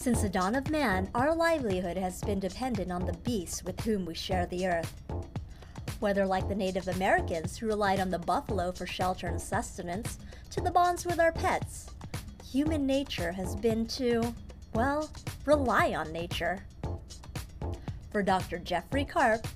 Since the dawn of man, our livelihood has been dependent on the beasts with whom we share the earth. Whether like the Native Americans who relied on the buffalo for shelter and sustenance, to the bonds with our pets, human nature has been to, well, rely on nature. For Dr. Jeffrey Karp,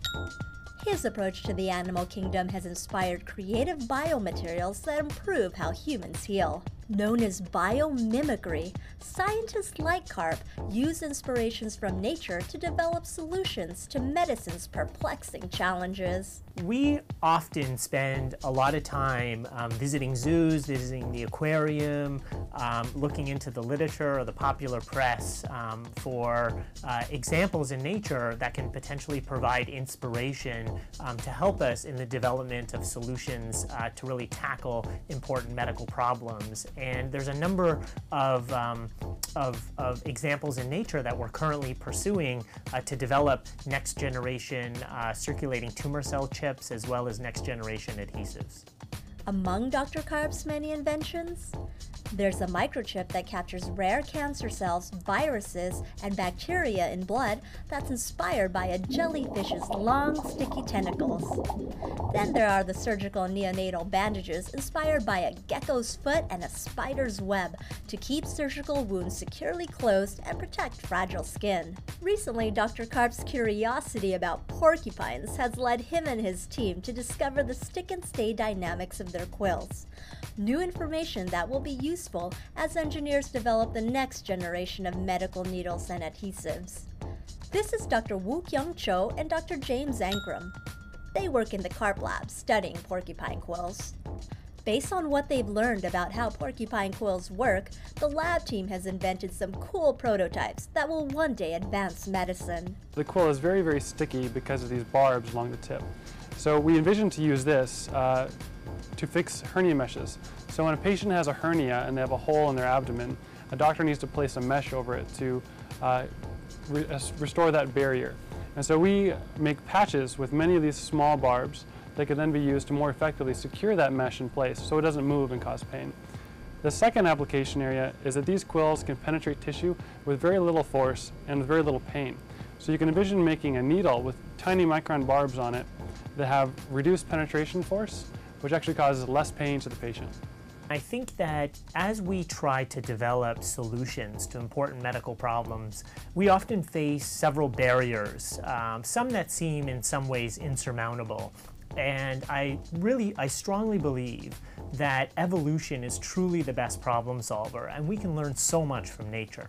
his approach to the animal kingdom has inspired creative biomaterials that improve how humans heal. Known as biomimicry, scientists like Karp use inspirations from nature to develop solutions to medicine's perplexing challenges. We often spend a lot of time um, visiting zoos, visiting the aquarium, um, looking into the literature or the popular press um, for uh, examples in nature that can potentially provide inspiration um, to help us in the development of solutions uh, to really tackle important medical problems and there's a number of, um, of, of, examples in nature that we're currently pursuing uh, to develop next generation uh, circulating tumor cell chips as well as next generation adhesives. Among Dr. Karp's many inventions, there's a microchip that captures rare cancer cells, viruses, and bacteria in blood that's inspired by a jellyfish's long, sticky tentacles. Then there are the surgical neonatal bandages inspired by a gecko's foot and a spider's web to keep surgical wounds securely closed and protect fragile skin. Recently, Dr. Karp's curiosity about porcupines has led him and his team to discover the stick and stay dynamics of their quills. New information that will be useful as engineers develop the next generation of medical needles and adhesives. This is Dr. Woo Kyung Cho and Dr. James Ankrum. They work in the Karp Lab studying porcupine quills. Based on what they've learned about how porcupine quills work, the lab team has invented some cool prototypes that will one day advance medicine. The quill is very, very sticky because of these barbs along the tip. So we envision to use this uh, to fix hernia meshes. So when a patient has a hernia and they have a hole in their abdomen, a doctor needs to place a mesh over it to uh, re uh, restore that barrier. And so we make patches with many of these small barbs that can then be used to more effectively secure that mesh in place so it doesn't move and cause pain. The second application area is that these quills can penetrate tissue with very little force and with very little pain. So you can envision making a needle with tiny micron barbs on it that have reduced penetration force which actually causes less pain to the patient. I think that as we try to develop solutions to important medical problems, we often face several barriers, um, some that seem in some ways insurmountable. And I really, I strongly believe that evolution is truly the best problem solver, and we can learn so much from nature.